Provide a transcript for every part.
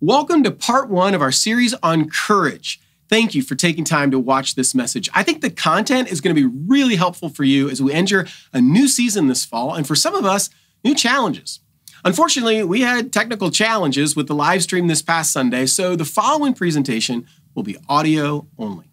Welcome to part one of our series on courage. Thank you for taking time to watch this message. I think the content is going to be really helpful for you as we enter a new season this fall, and for some of us, new challenges. Unfortunately, we had technical challenges with the live stream this past Sunday, so the following presentation will be audio only.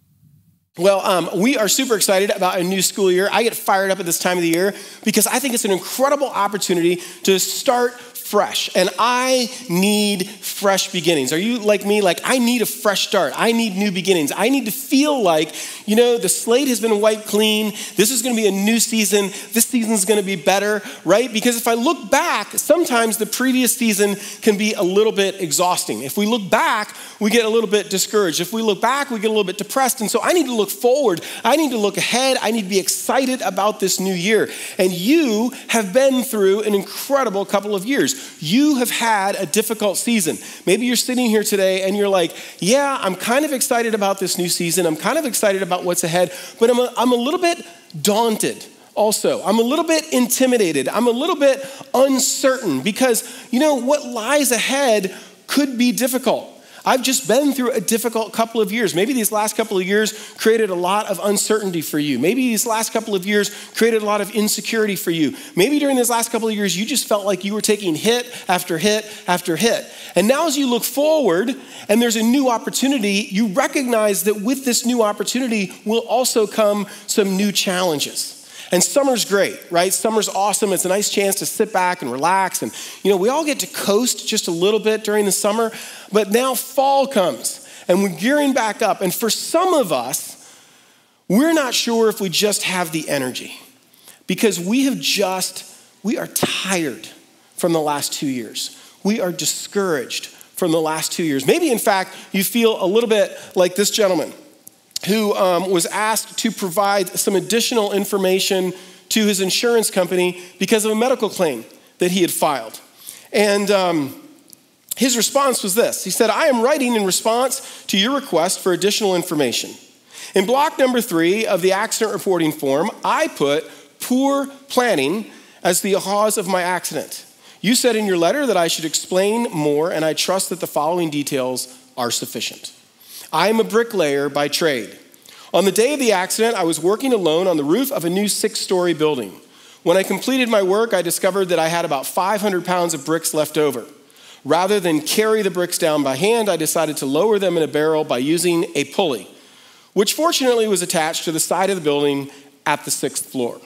Well, um, we are super excited about a new school year. I get fired up at this time of the year because I think it's an incredible opportunity to start fresh. And I need fresh beginnings. Are you like me? Like, I need a fresh start. I need new beginnings. I need to feel like, you know, the slate has been wiped clean. This is going to be a new season. This season is going to be better, right? Because if I look back, sometimes the previous season can be a little bit exhausting. If we look back, we get a little bit discouraged. If we look back, we get a little bit depressed. And so I need to look forward. I need to look ahead. I need to be excited about this new year. And you have been through an incredible couple of years. You have had a difficult season. Maybe you're sitting here today and you're like, yeah, I'm kind of excited about this new season. I'm kind of excited about what's ahead, but I'm a, I'm a little bit daunted also. I'm a little bit intimidated. I'm a little bit uncertain because, you know, what lies ahead could be difficult. I've just been through a difficult couple of years. Maybe these last couple of years created a lot of uncertainty for you. Maybe these last couple of years created a lot of insecurity for you. Maybe during these last couple of years, you just felt like you were taking hit after hit after hit. And now, as you look forward and there's a new opportunity, you recognize that with this new opportunity will also come some new challenges. And summer's great, right? Summer's awesome. It's a nice chance to sit back and relax. And, you know, we all get to coast just a little bit during the summer. But now fall comes and we're gearing back up. And for some of us, we're not sure if we just have the energy because we have just, we are tired from the last two years. We are discouraged from the last two years. Maybe, in fact, you feel a little bit like this gentleman who um, was asked to provide some additional information to his insurance company because of a medical claim that he had filed. And um, his response was this He said, I am writing in response to your request for additional information. In block number three of the accident reporting form, I put poor planning as the cause of my accident. You said in your letter that I should explain more, and I trust that the following details are sufficient. I am a bricklayer by trade. On the day of the accident, I was working alone on the roof of a new six story building. When I completed my work, I discovered that I had about 500 pounds of bricks left over. Rather than carry the bricks down by hand, I decided to lower them in a barrel by using a pulley, which fortunately was attached to the side of the building at the sixth floor.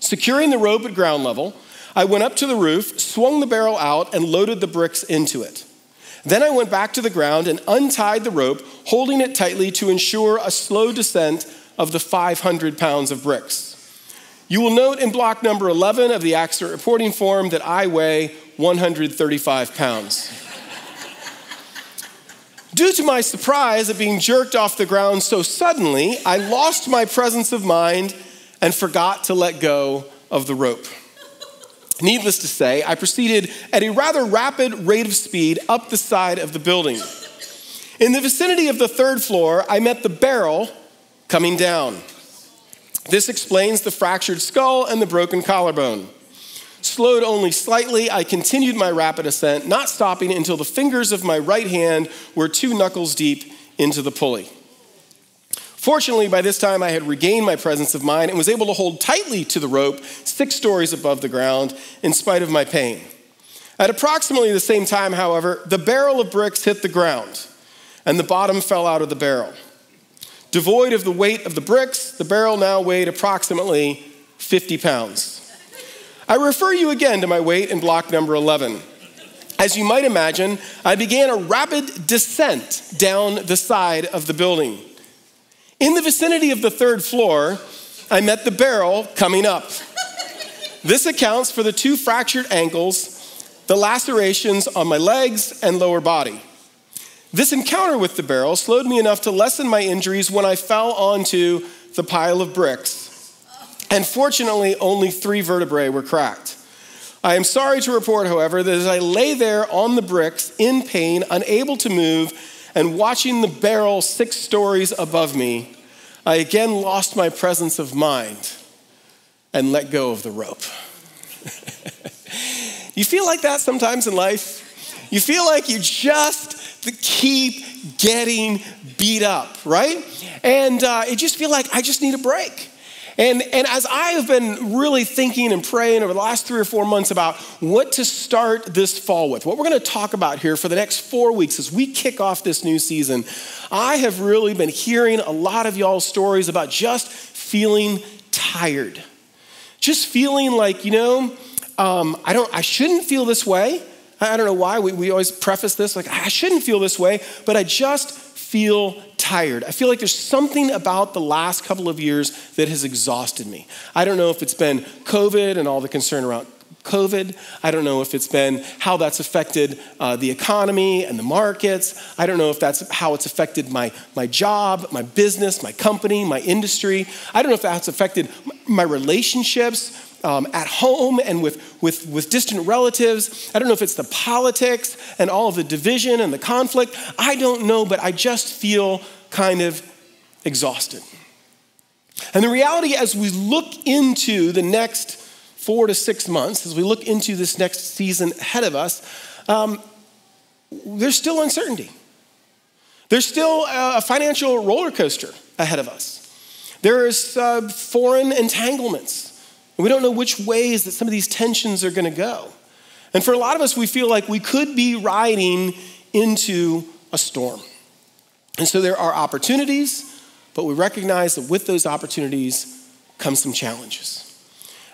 Securing the rope at ground level, I went up to the roof, swung the barrel out, and loaded the bricks into it. Then I went back to the ground and untied the rope, holding it tightly to ensure a slow descent of the 500 pounds of bricks. You will note in block number 11 of the accident reporting form that I weigh 135 pounds. Due to my surprise at being jerked off the ground so suddenly, I lost my presence of mind and forgot to let go of the rope. Needless to say, I proceeded at a rather rapid rate of speed up the side of the building. In the vicinity of the third floor, I met the barrel coming down. This explains the fractured skull and the broken collarbone. Slowed only slightly, I continued my rapid ascent, not stopping until the fingers of my right hand were two knuckles deep into the pulley. Fortunately, by this time, I had regained my presence of mind and was able to hold tightly to the rope six stories above the ground in spite of my pain. At approximately the same time, however, the barrel of bricks hit the ground and the bottom fell out of the barrel. Devoid of the weight of the bricks, the barrel now weighed approximately 50 pounds. I refer you again to my weight in block number 11. As you might imagine, I began a rapid descent down the side of the building. In the vicinity of the third floor, I met the barrel coming up. This accounts for the two fractured ankles, the lacerations on my legs and lower body. This encounter with the barrel slowed me enough to lessen my injuries when I fell onto the pile of bricks. And fortunately, only three vertebrae were cracked. I am sorry to report, however, that as I lay there on the bricks in pain, unable to move, and watching the barrel six stories above me, I again lost my presence of mind and let go of the rope. you feel like that sometimes in life? You feel like you just keep getting beat up, right? And uh, it just feel like I just need a break. And, and as I have been really thinking and praying over the last three or four months about what to start this fall with, what we're going to talk about here for the next four weeks as we kick off this new season, I have really been hearing a lot of y'all's stories about just feeling tired. Just feeling like, you know, um, I, don't, I shouldn't feel this way. I don't know why. We, we always preface this like, I shouldn't feel this way, but I just feel tired. I feel like there's something about the last couple of years that has exhausted me. I don't know if it's been COVID and all the concern around COVID. I don't know if it's been how that's affected uh, the economy and the markets. I don't know if that's how it's affected my, my job, my business, my company, my industry. I don't know if that's affected my relationships um, at home and with, with, with distant relatives. I don't know if it's the politics and all of the division and the conflict. I don't know, but I just feel kind of exhausted. And the reality, as we look into the next four to six months, as we look into this next season ahead of us, um, there's still uncertainty. There's still a financial roller coaster ahead of us. There's uh, foreign entanglements and we don't know which ways that some of these tensions are going to go. And for a lot of us, we feel like we could be riding into a storm. And so there are opportunities, but we recognize that with those opportunities come some challenges.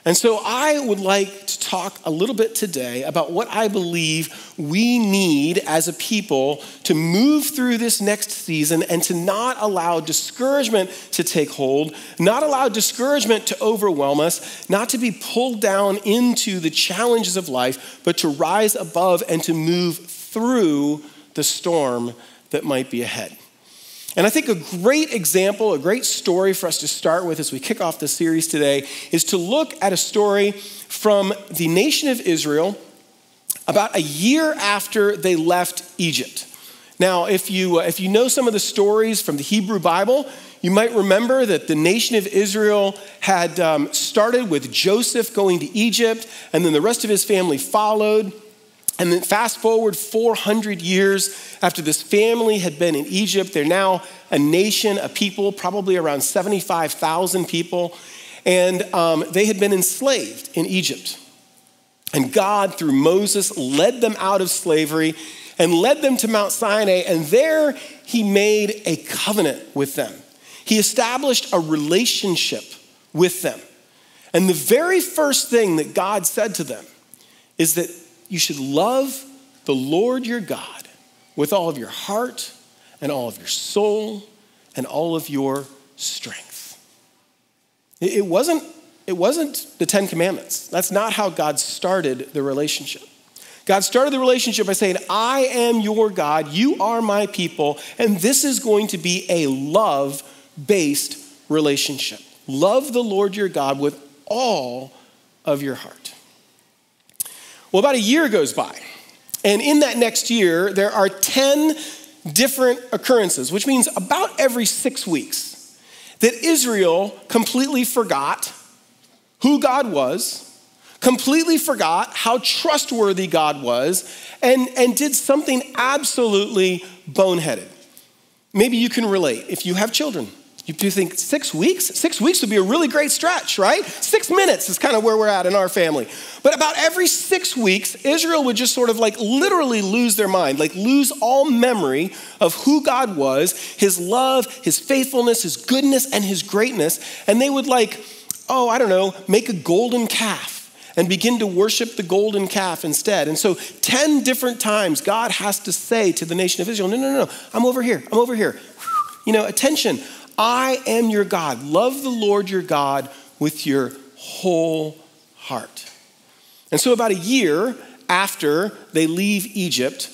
And so I would like to talk a little bit today about what I believe we need as a people to move through this next season and to not allow discouragement to take hold, not allow discouragement to overwhelm us, not to be pulled down into the challenges of life, but to rise above and to move through the storm that might be ahead. And I think a great example, a great story for us to start with as we kick off this series today is to look at a story from the nation of Israel about a year after they left Egypt. Now, if you, uh, if you know some of the stories from the Hebrew Bible, you might remember that the nation of Israel had um, started with Joseph going to Egypt, and then the rest of his family followed. And then fast forward 400 years after this family had been in Egypt, they're now a nation, a people, probably around 75,000 people, and um, they had been enslaved in Egypt. And God, through Moses, led them out of slavery and led them to Mount Sinai, and there he made a covenant with them. He established a relationship with them. And the very first thing that God said to them is that you should love the Lord your God with all of your heart and all of your soul and all of your strength. It wasn't, it wasn't the Ten Commandments. That's not how God started the relationship. God started the relationship by saying, I am your God, you are my people, and this is going to be a love based relationship. Love the Lord your God with all of your heart. Well, about a year goes by. And in that next year, there are 10 different occurrences, which means about every six weeks, that Israel completely forgot who God was, completely forgot how trustworthy God was, and, and did something absolutely boneheaded. Maybe you can relate if you have children. You do think six weeks? Six weeks would be a really great stretch, right? Six minutes is kind of where we're at in our family. But about every six weeks, Israel would just sort of like literally lose their mind, like lose all memory of who God was, his love, his faithfulness, his goodness, and his greatness. And they would like, oh, I don't know, make a golden calf and begin to worship the golden calf instead. And so, 10 different times, God has to say to the nation of Israel, no, no, no, no, I'm over here, I'm over here. You know, attention. I am your God. Love the Lord your God with your whole heart. And so, about a year after they leave Egypt,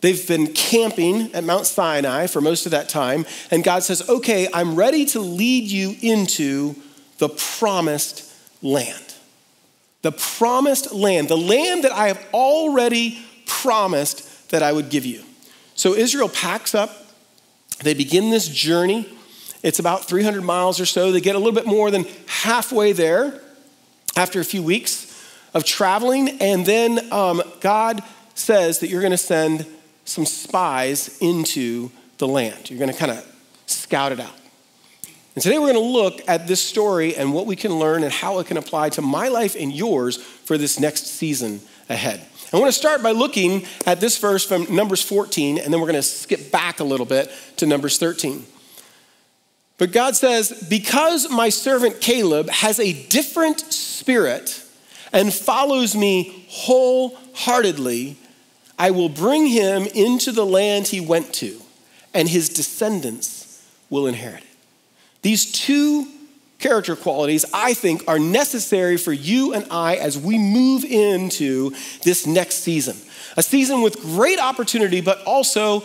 they've been camping at Mount Sinai for most of that time. And God says, Okay, I'm ready to lead you into the promised land. The promised land, the land that I have already promised that I would give you. So Israel packs up, they begin this journey it's about 300 miles or so. They get a little bit more than halfway there after a few weeks of traveling. And then um, God says that you're going to send some spies into the land. You're going to kind of scout it out. And today we're going to look at this story and what we can learn and how it can apply to my life and yours for this next season ahead. I want to start by looking at this verse from Numbers 14, and then we're going to skip back a little bit to Numbers 13. But God says, Because my servant Caleb has a different spirit and follows me wholeheartedly, I will bring him into the land he went to, and his descendants will inherit it. These two character qualities, I think, are necessary for you and I as we move into this next season. A season with great opportunity, but also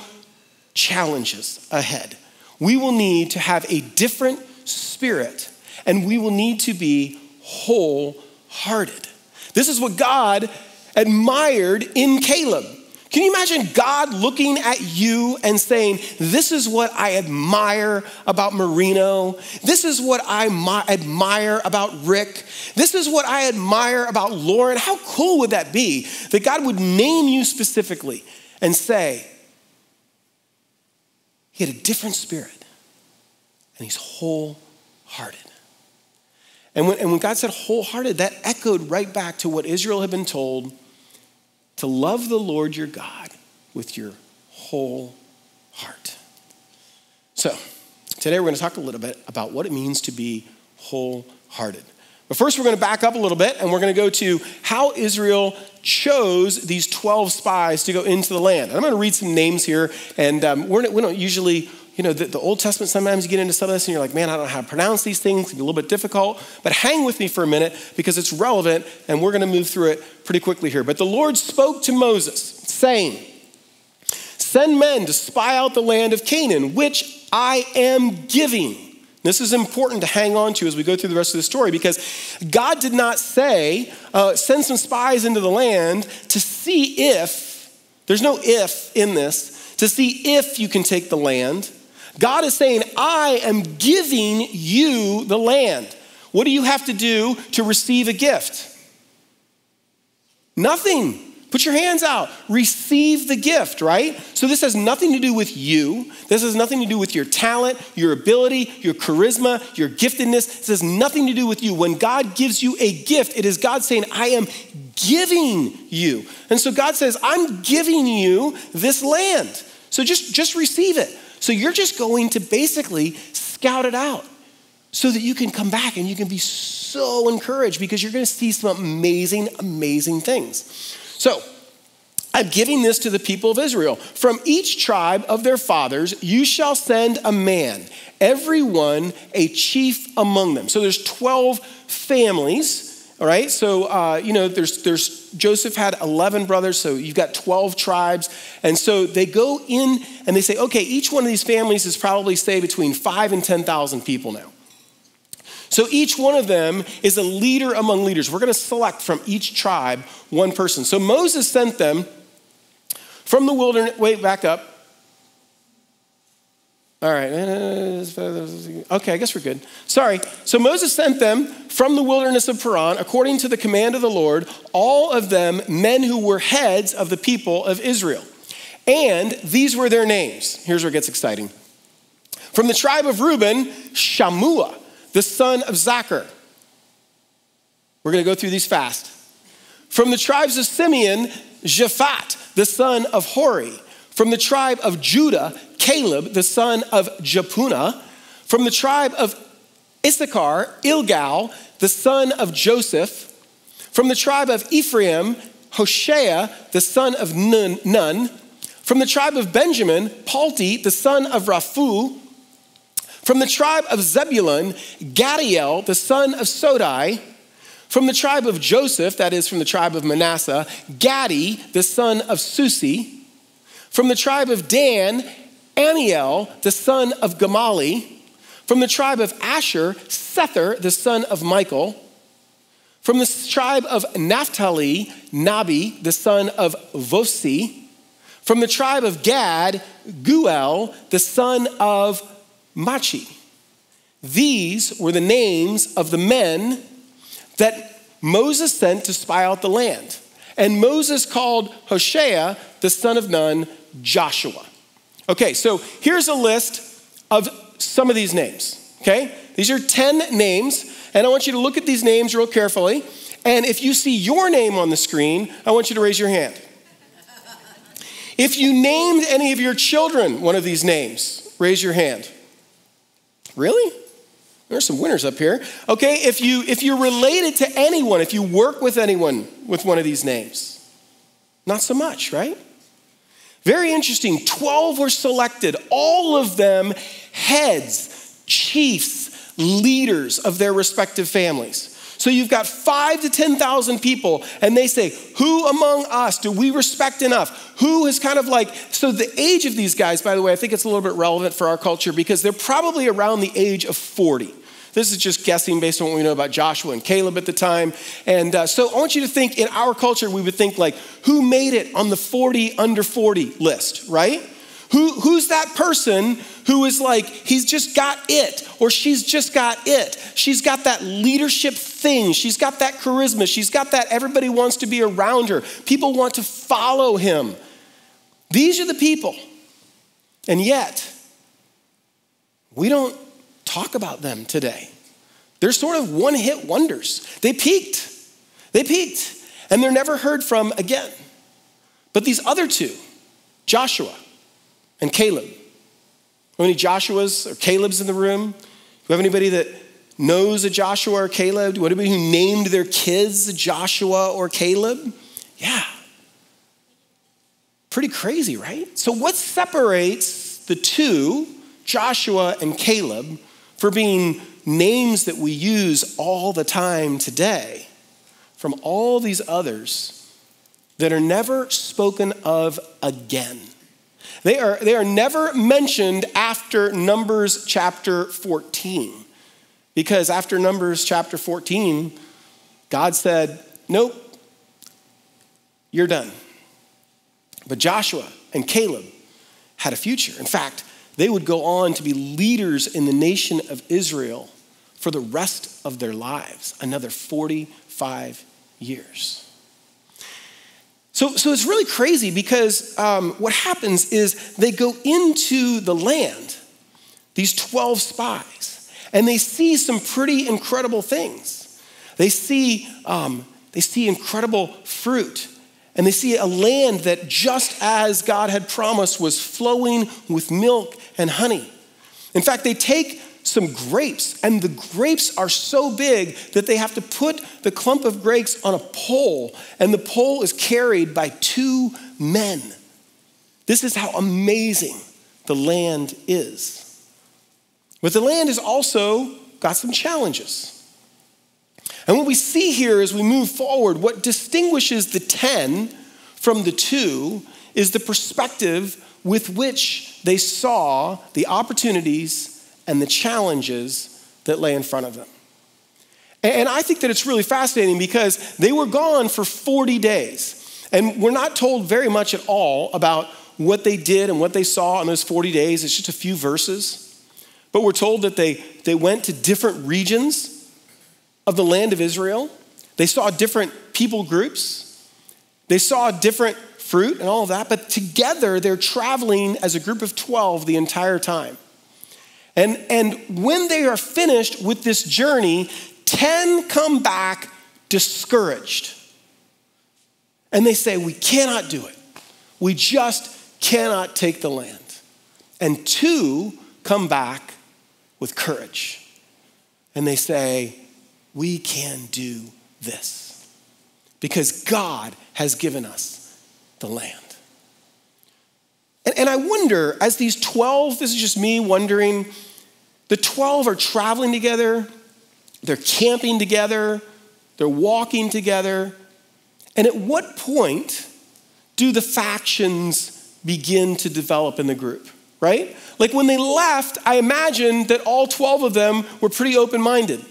challenges ahead. We will need to have a different spirit, and we will need to be wholehearted. This is what God admired in Caleb. Can you imagine God looking at you and saying, This is what I admire about Marino. This is what I admire about Rick. This is what I admire about Lauren. How cool would that be that God would name you specifically and say, He had a different spirit and He's wholehearted. And when, and when God said wholehearted, that echoed right back to what Israel had been told to love the Lord your God with your whole heart. So, today we're going to talk a little bit about what it means to be wholehearted. But first, we're going to back up a little bit and we're going to go to how Israel chose these 12 spies to go into the land. And I'm going to read some names here, and um, we're, we don't usually you know, the, the, Old Testament, sometimes you get into some of this and you're like, man, I don't know how to pronounce these things. It's a little bit difficult. But hang with me for a minute because it's relevant and we're going to move through it pretty quickly here. But the Lord spoke to Moses, saying, Send men to spy out the land of Canaan, which I am giving. This is important to hang on to as we go through the rest of the story because God did not say, uh, send some spies into the land to see if, there's no if in this, to see if you can take the land. God is saying, I am giving you the land. What do you have to do to receive a gift? Nothing. Put your hands out. Receive the gift, right? So, this has nothing to do with you. This has nothing to do with your talent, your ability, your charisma, your giftedness. This has nothing to do with you. When God gives you a gift, it is God saying, I am giving you. And so, God says, I'm giving you this land. So, just, just receive it. So you're just going to basically scout it out so that you can come back and you can be so encouraged because you're going to see some amazing, amazing things. So, I'm giving this to the people of Israel. From each tribe of their fathers, you shall send a man, everyone a chief among them. So there's 12 families all right, so uh, you know, there's there's Joseph had 11 brothers, so you've got 12 tribes, and so they go in and they say, okay, each one of these families is probably say between five and 10,000 people now. So each one of them is a leader among leaders. We're going to select from each tribe one person. So Moses sent them from the wilderness. Wait, back up. All right. Okay, I guess we're good. Sorry. So Moses sent them from the wilderness of Paran, according to the command of the Lord, all of them men who were heads of the people of Israel. And these were their names. Here's where it gets exciting. From the tribe of Reuben, Shammua, the son of Zaccur. We're going to go through these fast. From the tribes of Simeon, Shaphat, the son of Hori. From the tribe of Judah, Caleb, the son of Jephunneh. From the tribe of Issachar, Ilgal, the son of Joseph. From the tribe of Ephraim, Hoshea, the son of Nun. From the tribe of Benjamin, Palti, the son of Raphu. From the tribe of Zebulun, Gaddiel, the son of Sodai. From the tribe of Joseph, that is from the tribe of Manasseh, Gaddi, the son of Susi. From the tribe of Dan, Ammiel, the son of Gemalli. From the tribe of Asher, Sethur, the son of Michael. From the tribe of Naphtali, Nahbi, the son of Vosi. From the tribe of Gad, Guel, the son of Machi. These were the names of the men that Moses sent to spy out the land. And Moses called Hoshea, the son of Nun, Joshua. Okay, so here's a list of some of these names, okay? These are 10 names, and I want you to look at these names real carefully. And if you see your name on the screen, I want you to raise your hand. If you named any of your children one of these names, raise your hand. Really? There's some winners up here. Okay, if you if you're related to anyone, if you work with anyone with one of these names, not so much, right? Very interesting. 12 were selected, all of them heads, chiefs, leaders of their respective families. So you've got five to 10,000 people, and they say, Who among us do we respect enough? Who is kind of like, so the age of these guys, by the way, I think it's a little bit relevant for our culture because they're probably around the age of 40. This is just guessing based on what we know about Joshua and Caleb at the time. And uh, so I want you to think in our culture, we would think like, who made it on the 40 under 40 list, right? Who, who's that person who is like, he's just got it, or she's just got it? She's got that leadership thing. She's got that charisma. She's got that everybody wants to be around her. People want to follow him. These are the people. And yet, we don't talk about them today. They're sort of one hit wonders. They peaked. They peaked. And they're never heard from again. But these other two, Joshua and Caleb, have any Joshuas or Calebs in the room? Do we have anybody that knows a Joshua or Caleb? Do we have anybody who named their kids Joshua or Caleb? Yeah. Pretty crazy, right? So, what separates the two, Joshua and Caleb, for being names that we use all the time today from all these others that are never spoken of again. They are, they are never mentioned after Numbers chapter 14. Because after Numbers chapter 14, God said, Nope, you're done. But Joshua and Caleb had a future. In fact, they would go on to be leaders in the nation of Israel for the rest of their lives, another 45 years. So, so it's really crazy because um, what happens is they go into the land, these 12 spies, and they see some pretty incredible things. They see, um, they see incredible fruit and they see a land that, just as God had promised, was flowing with milk and honey. In fact, they take some grapes, and the grapes are so big that they have to put the clump of grapes on a pole, and the pole is carried by two men. This is how amazing the land is. But the land has also got some challenges. And what we see here as we move forward, what distinguishes the 10 from the two is the perspective with which they saw the opportunities and the challenges that lay in front of them. And I think that it's really fascinating because they were gone for 40 days. And we're not told very much at all about what they did and what they saw in those 40 days. It's just a few verses. But we're told that they, they went to different regions of the land of Israel. They saw different people groups. They saw different fruit and all of that, but together they're traveling as a group of 12 the entire time. And, and when they are finished with this journey, 10 come back discouraged. And they say, We cannot do it. We just cannot take the land. And two come back with courage. And they say, we can do this because God has given us the land. And, and I wonder, as these 12, this is just me wondering, the 12 are traveling together, they're camping together, they're walking together. And at what point do the factions begin to develop in the group, right? Like when they left, I imagine that all 12 of them were pretty open minded.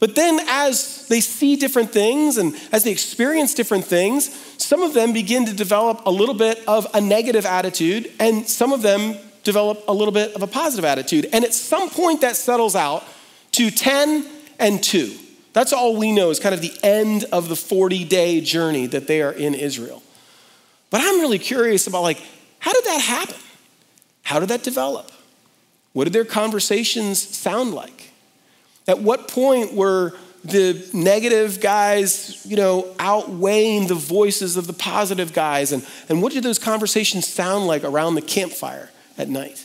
But then, as they see different things and as they experience different things, some of them begin to develop a little bit of a negative attitude, and some of them develop a little bit of a positive attitude. And at some point, that settles out to 10 and 2. That's all we know is kind of the end of the 40 day journey that they are in Israel. But I'm really curious about like, how did that happen? How did that develop? What did their conversations sound like? At what point were the negative guys, you know, outweighing the voices of the positive guys? And, and what did those conversations sound like around the campfire at night?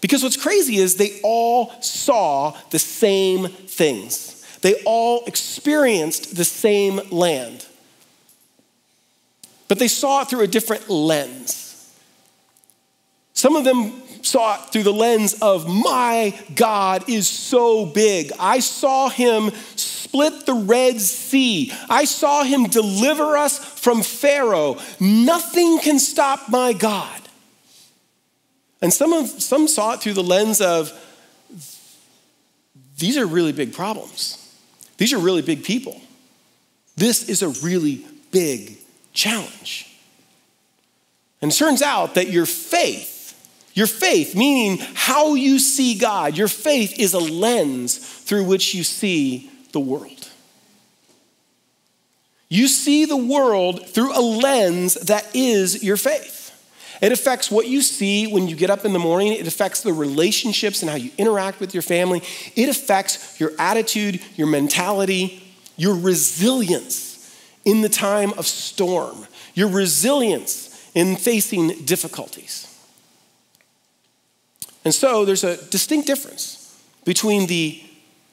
Because what's crazy is they all saw the same things. They all experienced the same land. But they saw it through a different lens. Some of them saw it through the lens of, my God is so big. I saw him split the Red Sea. I saw him deliver us from Pharaoh. Nothing can stop my God. And some, of, some saw it through the lens of, these are really big problems. These are really big people. This is a really big challenge. And it turns out that your faith your faith, meaning how you see God, your faith is a lens through which you see the world. You see the world through a lens that is your faith. It affects what you see when you get up in the morning. It affects the relationships and how you interact with your family. It affects your attitude, your mentality, your resilience in the time of storm, your resilience in facing difficulties. And so there's a distinct difference between the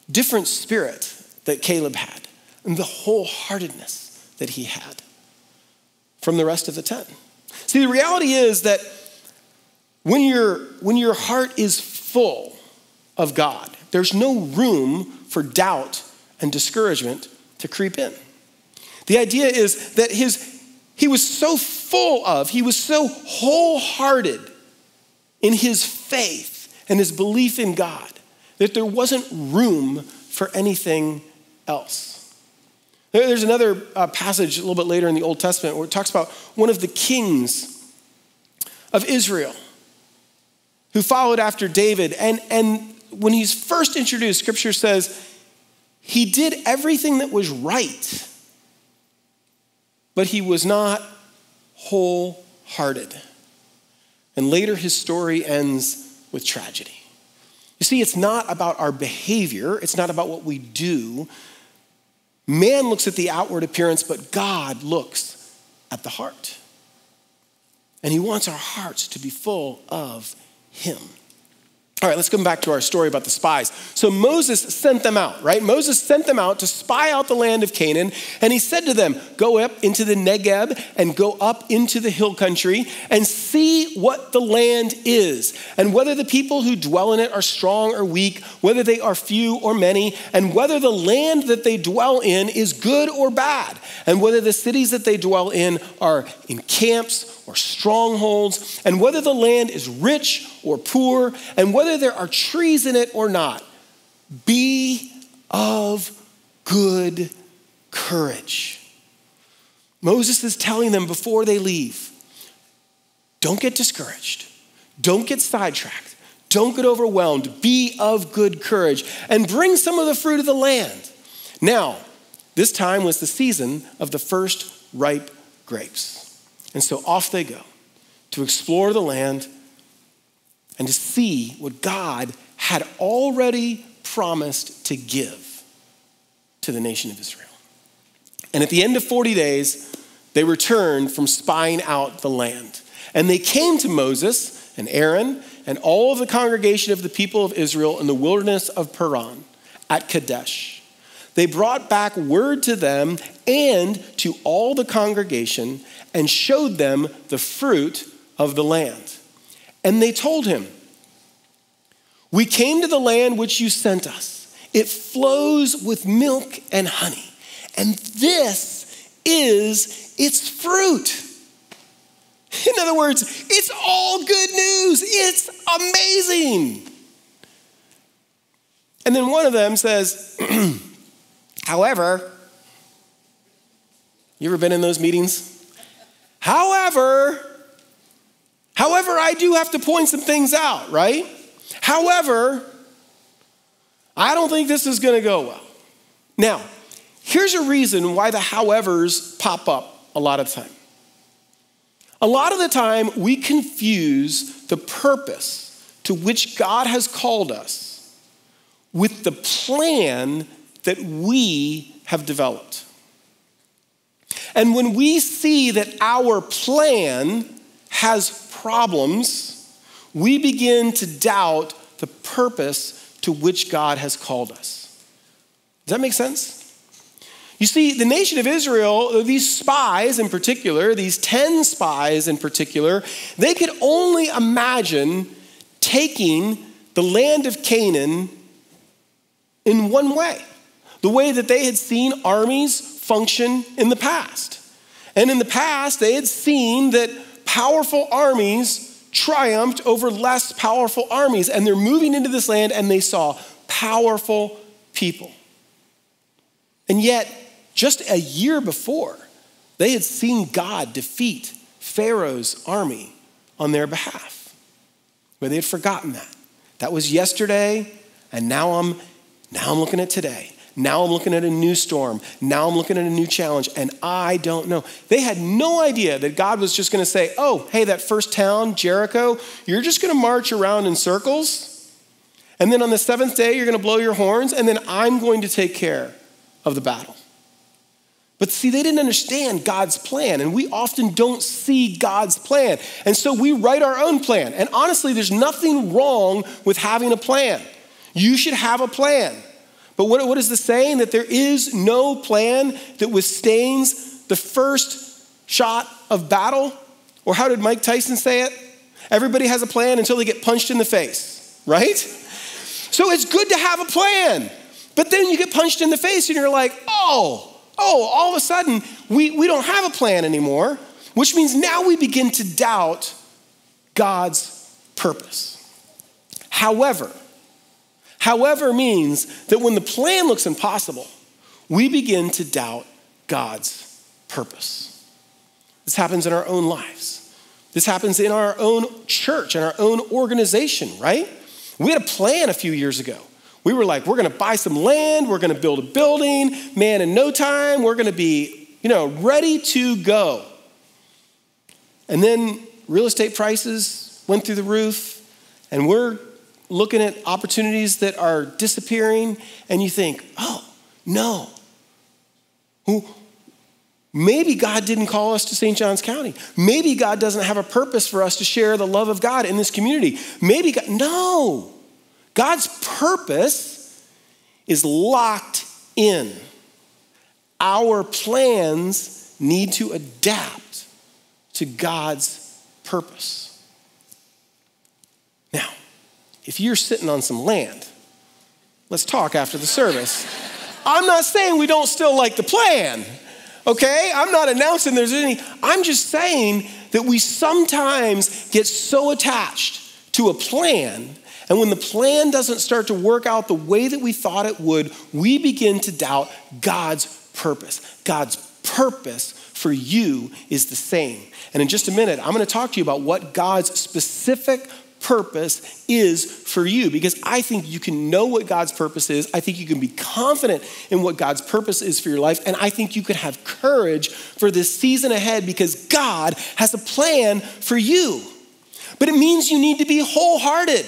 different spirit that Caleb had and the wholeheartedness that he had from the rest of the 10. See, the reality is that when, your when your heart is full of God, there's no room for doubt and discouragement to creep in. The idea is that his, he was so full of, he was so wholehearted in his faith and his belief in God that there wasn't room for anything else. There's another uh, passage a little bit later in the Old Testament where it talks about one of the kings of Israel who followed after David. And, and when he's first introduced, scripture says he did everything that was right, but he was not wholehearted. And later, his story ends with tragedy. You see, it's not about our behavior, it's not about what we do. Man looks at the outward appearance, but God looks at the heart. And he wants our hearts to be full of him. All right, let's come back to our story about the spies. So Moses sent them out, right? Moses sent them out to spy out the land of Canaan, and he said to them, Go up into the Negeb and go up into the hill country and see what the land is, and whether the people who dwell in it are strong or weak, whether they are few or many, and whether the land that they dwell in is good or bad, and whether the cities that they dwell in are in camps or strongholds, and whether the land is rich or poor, and whether there are trees in it or not. Be of good courage. Moses is telling them before they leave don't get discouraged, don't get sidetracked, don't get overwhelmed. Be of good courage and bring some of the fruit of the land. Now, this time was the season of the first ripe grapes. And so off they go to explore the land and to see what God had already promised to give to the nation of Israel. And at the end of 40 days, they returned from spying out the land. And they came to Moses and Aaron and all of the congregation of the people of Israel in the wilderness of Paran at Kadesh. They brought back word to them and to all the congregation and showed them the fruit of the land. And they told him, We came to the land which you sent us. It flows with milk and honey, and this is its fruit. In other words, it's all good news. It's amazing. And then one of them says, However, you ever been in those meetings? However, however, I do have to point some things out, right? However, I don't think this is going to go well. Now, here's a reason why the howevers pop up a lot of time. A lot of the time, we confuse the purpose to which God has called us with the plan that we have developed. And when we see that our plan has problems, we begin to doubt the purpose to which God has called us. Does that make sense? You see, the nation of Israel, these spies in particular, these 10 spies in particular, they could only imagine taking the land of Canaan in one way the way that they had seen armies function in the past. And in the past, they had seen that powerful armies triumphed over less powerful armies. And they're moving into this land and they saw powerful people. And yet, just a year before, they had seen God defeat Pharaoh's army on their behalf. But they had forgotten that. That was yesterday, and now I'm now I'm looking at today. Now I'm looking at a new storm. Now I'm looking at a new challenge, and I don't know. They had no idea that God was just going to say, Oh, hey, that first town, Jericho, you're just going to march around in circles. And then on the seventh day, you're going to blow your horns, and then I'm going to take care of the battle. But see, they didn't understand God's plan, and we often don't see God's plan. And so we write our own plan. And honestly, there's nothing wrong with having a plan. You should have a plan. But what, what is the saying? That there is no plan that withstands the first shot of battle? Or how did Mike Tyson say it? Everybody has a plan until they get punched in the face, right? So it's good to have a plan. But then you get punched in the face and you're like, oh, oh, all of a sudden we, we don't have a plan anymore, which means now we begin to doubt God's purpose. However, However, means that when the plan looks impossible, we begin to doubt God's purpose. This happens in our own lives. This happens in our own church, in our own organization, right? We had a plan a few years ago. We were like, we're gonna buy some land, we're gonna build a building, man, in no time, we're gonna be, you know, ready to go. And then real estate prices went through the roof, and we're looking at opportunities that are disappearing, and you think, oh, no. Maybe God didn't call us to St. Johns County. Maybe God doesn't have a purpose for us to share the love of God in this community. Maybe God, no. God's purpose is locked in. Our plans need to adapt to God's purpose. If you're sitting on some land, let's talk after the service. I'm not saying we don't still like the plan, okay? I'm not announcing there's any, I'm just saying that we sometimes get so attached to a plan, and when the plan doesn't start to work out the way that we thought it would, we begin to doubt God's purpose. God's purpose for you is the same. And in just a minute, I'm going to talk to you about what God's specific purpose is for you because I think you can know what God's purpose is. I think you can be confident in what God's purpose is for your life. And I think you can have courage for this season ahead because God has a plan for you. But it means you need to be wholehearted.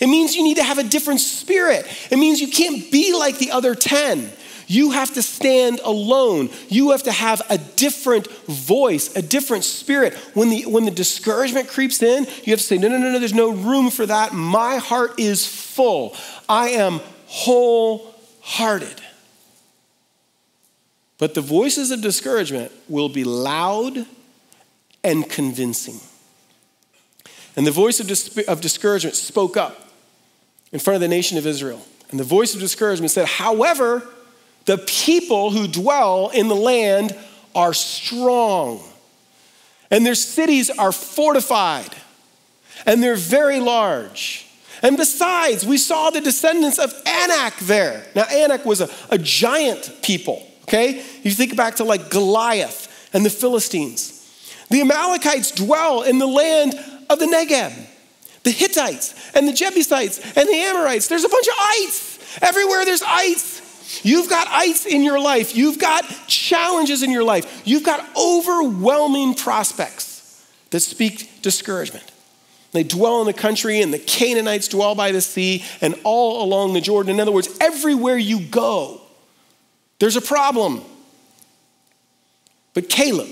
It means you need to have a different spirit. It means you can't be like the other 10. You have to stand alone. You have to have a different voice, a different spirit. When the, when the discouragement creeps in, you have to say, no, no, no, no, there's no room for that. My heart is full. I am wholehearted. But the voices of discouragement will be loud and convincing. And the voice of, dis- of discouragement spoke up in front of the nation of Israel. And the voice of discouragement said, however, the people who dwell in the land are strong, and their cities are fortified, and they're very large. And besides, we saw the descendants of Anak there. Now, Anak was a, a giant people, okay? You think back to like Goliath and the Philistines. The Amalekites dwell in the land of the Negeb, the Hittites and the Jebusites and the Amorites. There's a bunch of ites. Everywhere there's ites. You've got ice in your life. You've got challenges in your life. You've got overwhelming prospects that speak discouragement. They dwell in the country, and the Canaanites dwell by the sea and all along the Jordan. In other words, everywhere you go, there's a problem. But Caleb,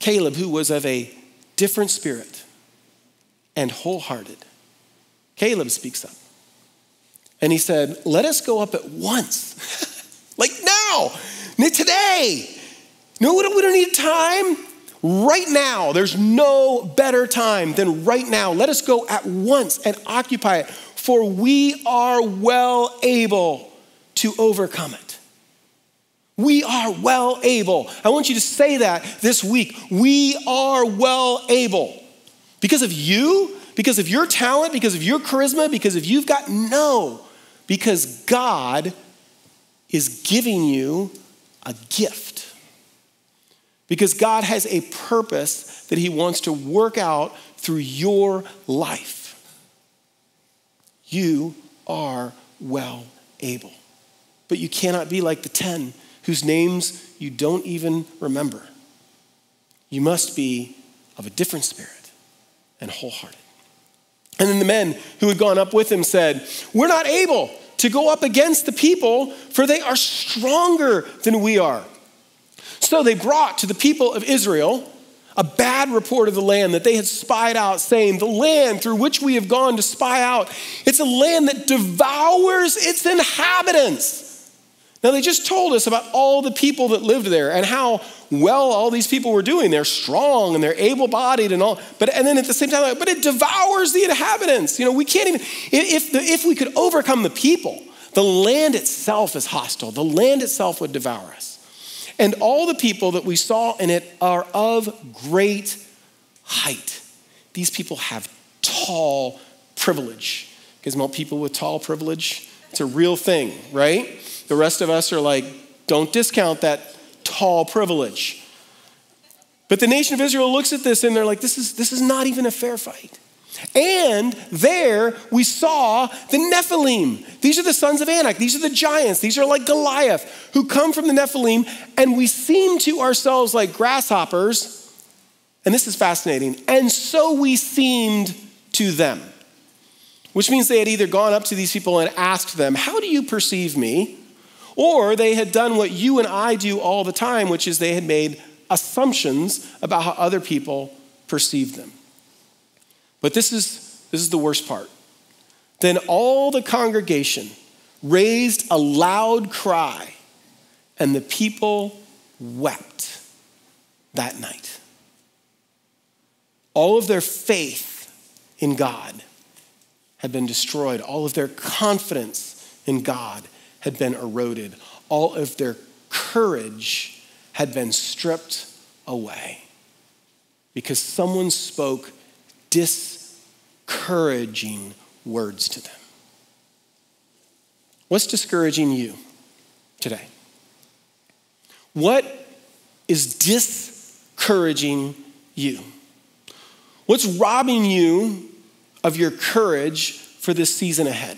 Caleb, who was of a different spirit and wholehearted, Caleb speaks up. And he said, Let us go up at once. like now, today. No, we don't, we don't need time. Right now, there's no better time than right now. Let us go at once and occupy it, for we are well able to overcome it. We are well able. I want you to say that this week. We are well able. Because of you, because of your talent, because of your charisma, because of you've got no, because God is giving you a gift. Because God has a purpose that He wants to work out through your life. You are well able. But you cannot be like the 10 whose names you don't even remember. You must be of a different spirit and wholehearted. And then the men who had gone up with him said, We're not able to go up against the people, for they are stronger than we are. So they brought to the people of Israel a bad report of the land that they had spied out, saying, The land through which we have gone to spy out, it's a land that devours its inhabitants. Now, they just told us about all the people that lived there and how well all these people were doing. They're strong and they're able bodied and all. But, and then at the same time, but it devours the inhabitants. You know, we can't even, if, the, if we could overcome the people, the land itself is hostile, the land itself would devour us. And all the people that we saw in it are of great height. These people have tall privilege. Because most people with tall privilege, it's a real thing, right? The rest of us are like, don't discount that tall privilege. But the nation of Israel looks at this and they're like, this is, this is not even a fair fight. And there we saw the Nephilim. These are the sons of Anak. These are the giants. These are like Goliath who come from the Nephilim. And we seem to ourselves like grasshoppers. And this is fascinating. And so we seemed to them, which means they had either gone up to these people and asked them, How do you perceive me? Or they had done what you and I do all the time, which is they had made assumptions about how other people perceived them. But this is, this is the worst part. Then all the congregation raised a loud cry, and the people wept that night. All of their faith in God had been destroyed, all of their confidence in God had been eroded, all of their courage had been stripped away because someone spoke discouraging words to them. What's discouraging you today? What is discouraging you? What's robbing you of your courage for this season ahead?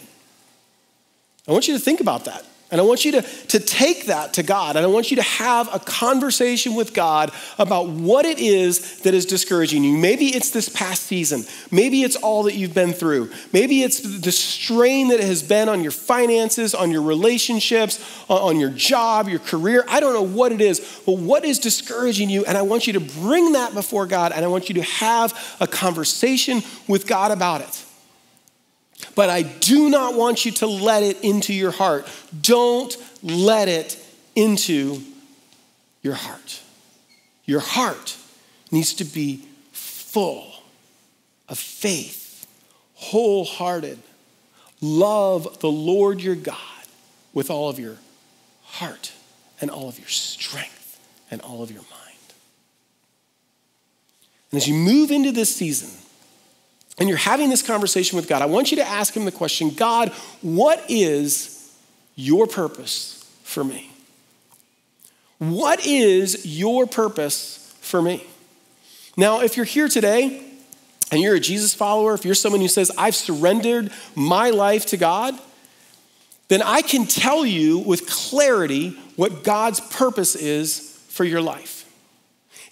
I want you to think about that. And I want you to, to take that to God. And I want you to have a conversation with God about what it is that is discouraging you. Maybe it's this past season. Maybe it's all that you've been through. Maybe it's the strain that has been on your finances, on your relationships, on your job, your career. I don't know what it is, but what is discouraging you? And I want you to bring that before God and I want you to have a conversation with God about it. But I do not want you to let it into your heart. Don't let it into your heart. Your heart needs to be full of faith, wholehearted. Love the Lord your God with all of your heart and all of your strength and all of your mind. And as you move into this season, and you're having this conversation with God, I want you to ask Him the question God, what is your purpose for me? What is your purpose for me? Now, if you're here today and you're a Jesus follower, if you're someone who says, I've surrendered my life to God, then I can tell you with clarity what God's purpose is for your life.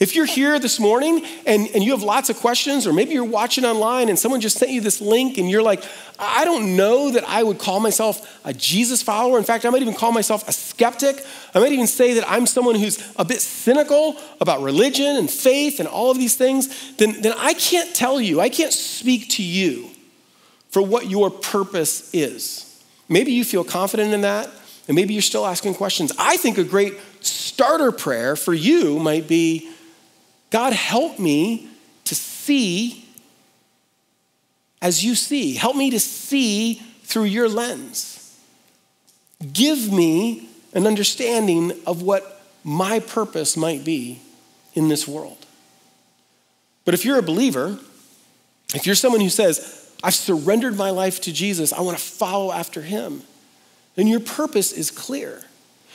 If you're here this morning and, and you have lots of questions, or maybe you're watching online and someone just sent you this link and you're like, I don't know that I would call myself a Jesus follower. In fact, I might even call myself a skeptic. I might even say that I'm someone who's a bit cynical about religion and faith and all of these things, then, then I can't tell you, I can't speak to you for what your purpose is. Maybe you feel confident in that, and maybe you're still asking questions. I think a great starter prayer for you might be God, help me to see as you see. Help me to see through your lens. Give me an understanding of what my purpose might be in this world. But if you're a believer, if you're someone who says, I've surrendered my life to Jesus, I want to follow after him, then your purpose is clear.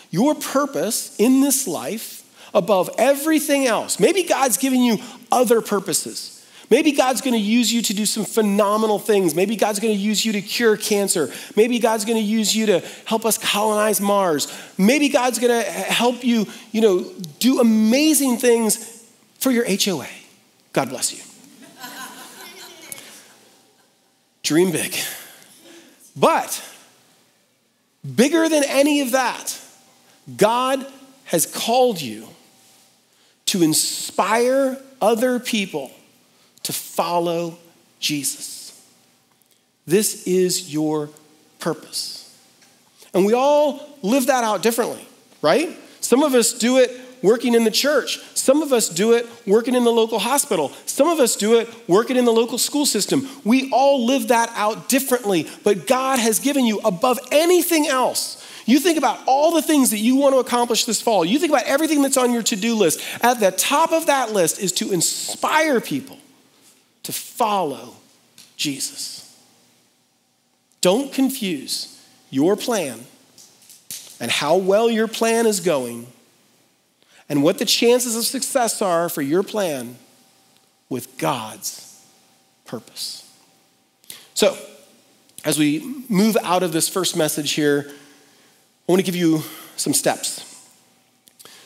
Your purpose in this life above everything else. Maybe God's giving you other purposes. Maybe God's going to use you to do some phenomenal things. Maybe God's going to use you to cure cancer. Maybe God's going to use you to help us colonize Mars. Maybe God's going to help you, you know, do amazing things for your HOA. God bless you. Dream big. But bigger than any of that, God has called you to inspire other people to follow Jesus. This is your purpose. And we all live that out differently, right? Some of us do it working in the church. Some of us do it working in the local hospital. Some of us do it working in the local school system. We all live that out differently, but God has given you above anything else you think about all the things that you want to accomplish this fall. You think about everything that's on your to do list. At the top of that list is to inspire people to follow Jesus. Don't confuse your plan and how well your plan is going and what the chances of success are for your plan with God's purpose. So, as we move out of this first message here, I want to give you some steps,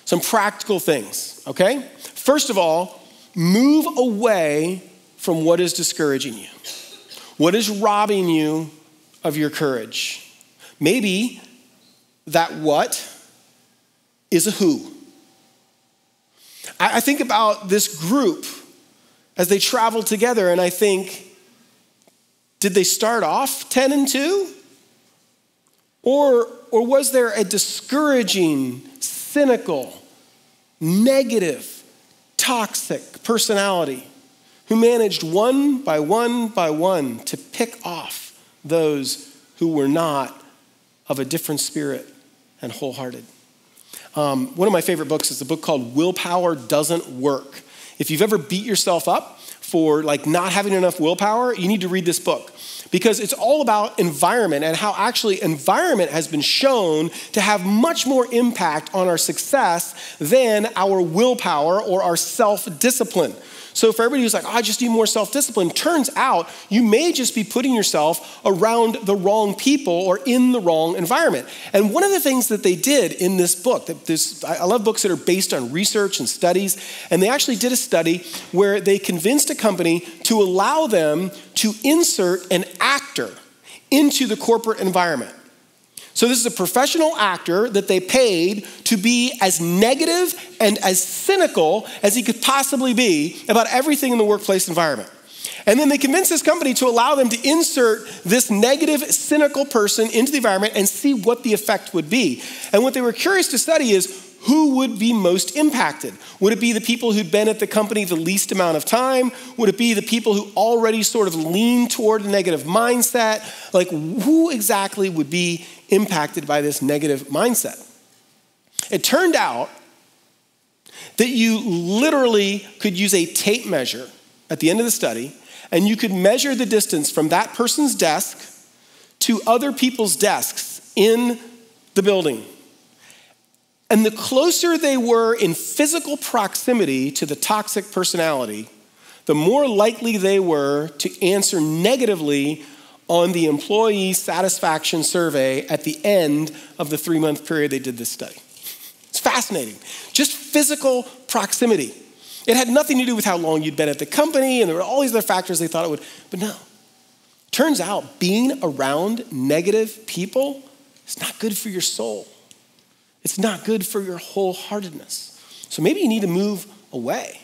some practical things, okay? First of all, move away from what is discouraging you, what is robbing you of your courage. Maybe that what is a who. I think about this group as they traveled together, and I think, did they start off 10 and 2? Or, or was there a discouraging, cynical, negative, toxic personality who managed one by one by one to pick off those who were not of a different spirit and wholehearted? Um, one of my favorite books is a book called Willpower Doesn't Work. If you've ever beat yourself up for like not having enough willpower, you need to read this book because it's all about environment and how actually environment has been shown to have much more impact on our success than our willpower or our self discipline. So, for everybody who's like, oh, I just need more self discipline, turns out you may just be putting yourself around the wrong people or in the wrong environment. And one of the things that they did in this book, that this, I love books that are based on research and studies, and they actually did a study where they convinced a company to allow them to insert an actor into the corporate environment. So, this is a professional actor that they paid to be as negative and as cynical as he could possibly be about everything in the workplace environment. And then they convinced this company to allow them to insert this negative, cynical person into the environment and see what the effect would be. And what they were curious to study is who would be most impacted? Would it be the people who'd been at the company the least amount of time? Would it be the people who already sort of lean toward a negative mindset? Like, who exactly would be impacted by this negative mindset? It turned out that you literally could use a tape measure at the end of the study, and you could measure the distance from that person's desk to other people's desks in the building. And the closer they were in physical proximity to the toxic personality, the more likely they were to answer negatively on the employee satisfaction survey at the end of the three month period they did this study. It's fascinating. Just physical proximity. It had nothing to do with how long you'd been at the company, and there were all these other factors they thought it would, but no. Turns out being around negative people is not good for your soul. It's not good for your wholeheartedness. So maybe you need to move away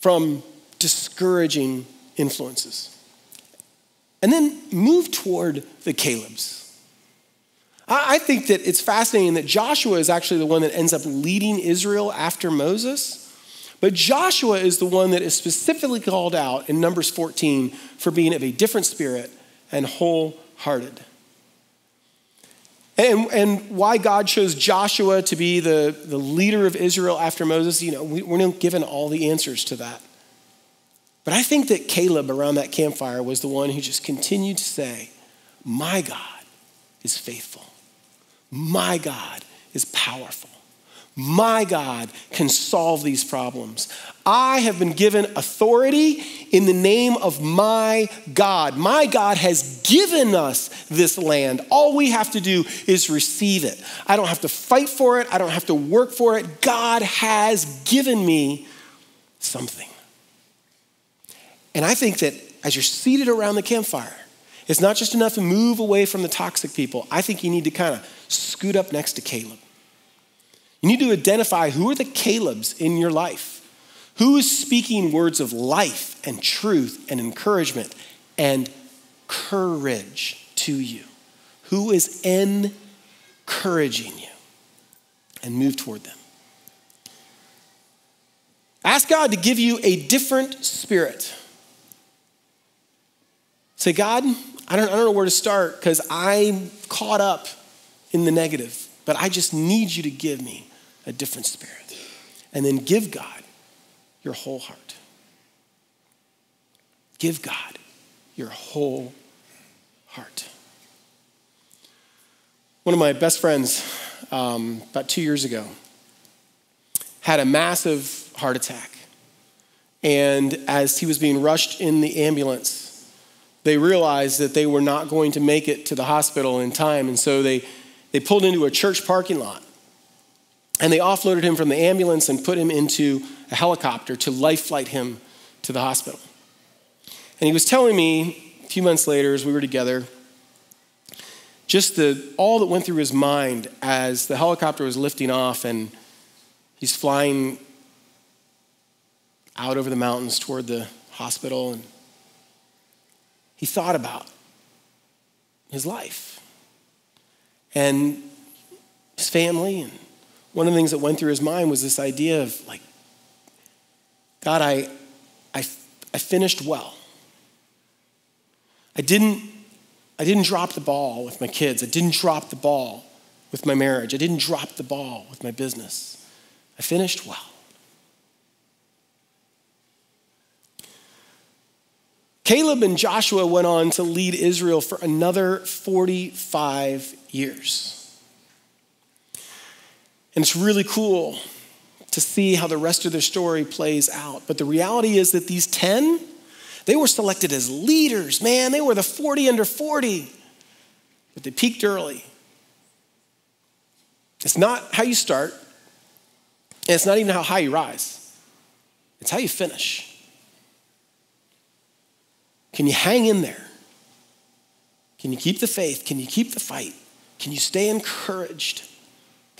from discouraging influences. And then move toward the Calebs. I think that it's fascinating that Joshua is actually the one that ends up leading Israel after Moses. But Joshua is the one that is specifically called out in Numbers 14 for being of a different spirit and wholehearted. And, and why God chose Joshua to be the, the leader of Israel after Moses, you know, we, we're not given all the answers to that. But I think that Caleb around that campfire was the one who just continued to say, My God is faithful. My God is powerful. My God can solve these problems. I have been given authority in the name of my God. My God has given us this land. All we have to do is receive it. I don't have to fight for it, I don't have to work for it. God has given me something. And I think that as you're seated around the campfire, it's not just enough to move away from the toxic people. I think you need to kind of scoot up next to Caleb. You need to identify who are the Calebs in your life. Who is speaking words of life and truth and encouragement and courage to you? Who is encouraging you? And move toward them. Ask God to give you a different spirit Say, God, I don't, I don't know where to start because I'm caught up in the negative, but I just need you to give me a different spirit. And then give God your whole heart. Give God your whole heart. One of my best friends, um, about two years ago, had a massive heart attack. And as he was being rushed in the ambulance, they realized that they were not going to make it to the hospital in time. And so they, they pulled into a church parking lot and they offloaded him from the ambulance and put him into a helicopter to life flight him to the hospital. And he was telling me a few months later, as we were together, just the, all that went through his mind as the helicopter was lifting off and he's flying out over the mountains toward the hospital. And he thought about his life and his family. And one of the things that went through his mind was this idea of, like, God, I, I, I finished well. I didn't, I didn't drop the ball with my kids. I didn't drop the ball with my marriage. I didn't drop the ball with my business. I finished well. Caleb and Joshua went on to lead Israel for another 45 years. And it's really cool to see how the rest of their story plays out. But the reality is that these 10, they were selected as leaders, man. They were the 40 under 40, but they peaked early. It's not how you start, and it's not even how high you rise, it's how you finish. Can you hang in there? Can you keep the faith? Can you keep the fight? Can you stay encouraged?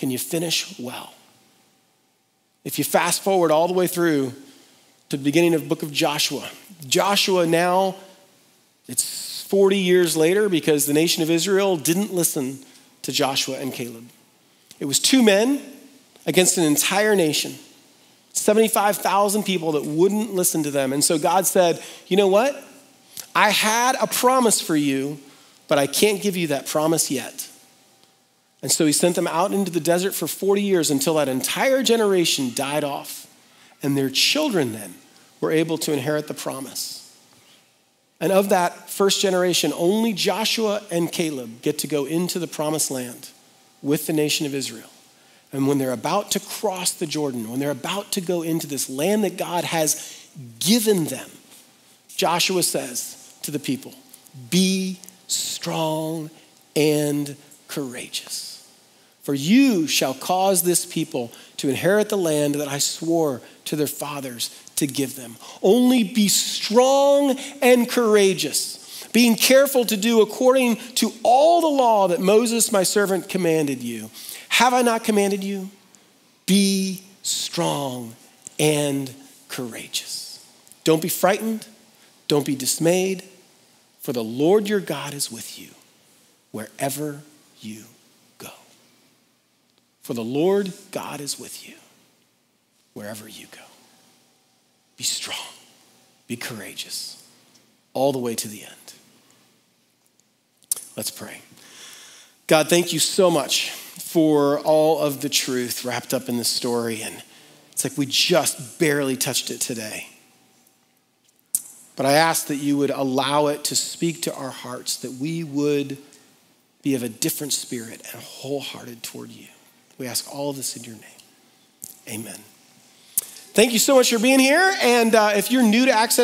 Can you finish well? If you fast forward all the way through to the beginning of the book of Joshua, Joshua now, it's 40 years later because the nation of Israel didn't listen to Joshua and Caleb. It was two men against an entire nation, 75,000 people that wouldn't listen to them. And so God said, you know what? I had a promise for you, but I can't give you that promise yet. And so he sent them out into the desert for 40 years until that entire generation died off. And their children then were able to inherit the promise. And of that first generation, only Joshua and Caleb get to go into the promised land with the nation of Israel. And when they're about to cross the Jordan, when they're about to go into this land that God has given them, Joshua says, to the people Be strong and courageous. For you shall cause this people to inherit the land that I swore to their fathers to give them. Only be strong and courageous, being careful to do according to all the law that Moses, my servant, commanded you. Have I not commanded you? Be strong and courageous. Don't be frightened, don't be dismayed, for the Lord your God is with you wherever you for the Lord God is with you wherever you go. Be strong, be courageous, all the way to the end. Let's pray. God, thank you so much for all of the truth wrapped up in this story. And it's like we just barely touched it today. But I ask that you would allow it to speak to our hearts, that we would be of a different spirit and wholehearted toward you. We ask all of this in your name. Amen. Thank you so much for being here. And uh, if you're new to Access,